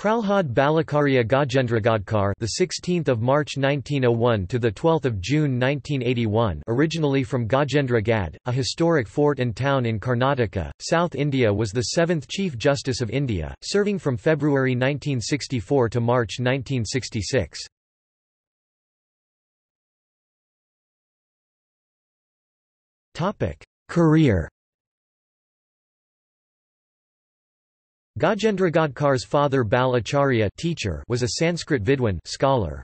Pralhad Balacharya Gajendragadkar, the 16th of March 1901 to the 12th of June 1981, originally from Gajendra Gad, a historic fort and town in Karnataka, South India, was the seventh Chief Justice of India, serving from February 1964 to March 1966. Topic: Career Gajendragadkar's father Bal Acharya teacher was a Sanskrit Vidwan scholar.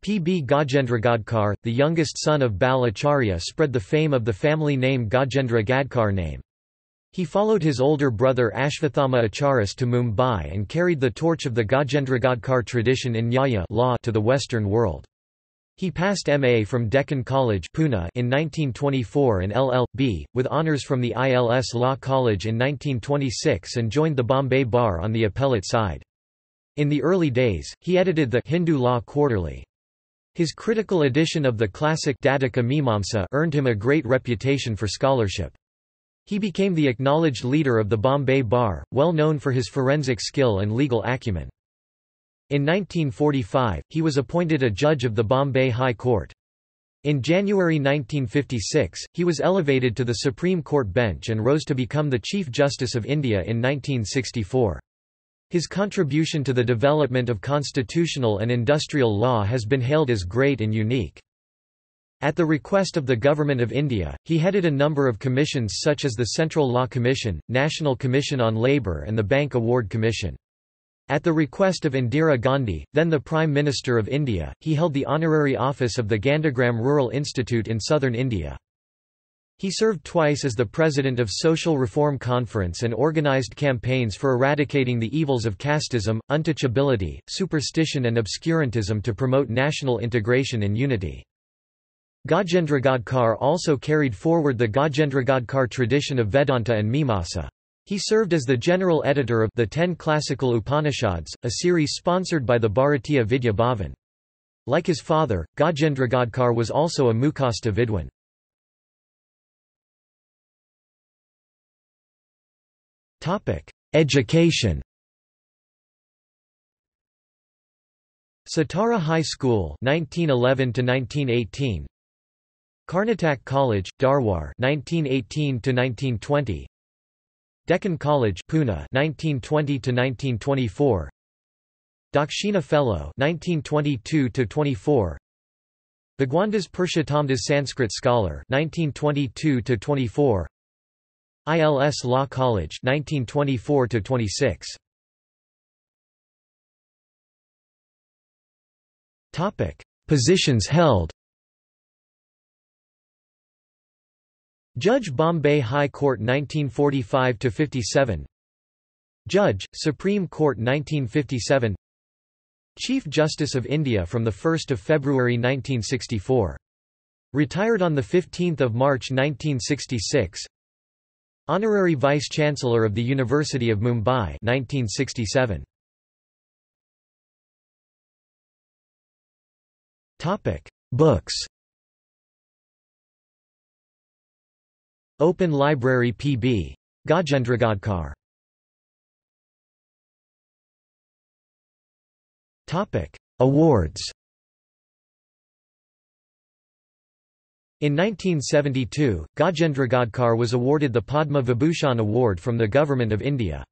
P. B. Gajendragadkar, the youngest son of Bal Acharya spread the fame of the family name Gajendra Gadkar name. He followed his older brother Ashvathama Acharyas to Mumbai and carried the torch of the Gajendragadkar tradition in Nyaya law to the Western world. He passed MA from Deccan College Pune in 1924 and LL.B., with honours from the ILS Law College in 1926 and joined the Bombay Bar on the appellate side. In the early days, he edited the Hindu Law Quarterly. His critical edition of the classic Dattaka Mimamsa earned him a great reputation for scholarship. He became the acknowledged leader of the Bombay Bar, well known for his forensic skill and legal acumen. In 1945, he was appointed a judge of the Bombay High Court. In January 1956, he was elevated to the Supreme Court bench and rose to become the Chief Justice of India in 1964. His contribution to the development of constitutional and industrial law has been hailed as great and unique. At the request of the Government of India, he headed a number of commissions such as the Central Law Commission, National Commission on Labour and the Bank Award Commission. At the request of Indira Gandhi, then the Prime Minister of India, he held the honorary office of the Gandhigram Rural Institute in southern India. He served twice as the president of Social Reform Conference and organized campaigns for eradicating the evils of casteism, untouchability, superstition and obscurantism to promote national integration and unity. Gajendragadkar also carried forward the Gajendragadkar tradition of Vedanta and Mimamsa. He served as the general editor of The Ten Classical Upanishads, a series sponsored by the Bharatiya Vidya Bhavan. Like his father, Gajendragadkar was also a Mukhasta Vidwan. Education Satara High School 1911 to 1918 Karnatak College Dharwar 1918 to 1920 Deccan College Pune 1920 to 1924 Dakshina Fellow 1922 to 24 Bhagwandas Purushottamdas Sanskrit Scholar 1922 to 24 ILS Law College 1924 to 26 Topic Positions held Judge Bombay High Court 1945–57 Judge, Supreme Court 1957 Chief Justice of India from 1 February 1964. Retired on 15 March 1966 Honorary Vice-Chancellor of the University of Mumbai 1967. Books Open Library P.B. Gajendragadkar Awards In 1972, Gajendragadkar was awarded the Padma Vibhushan Award from the Government of India.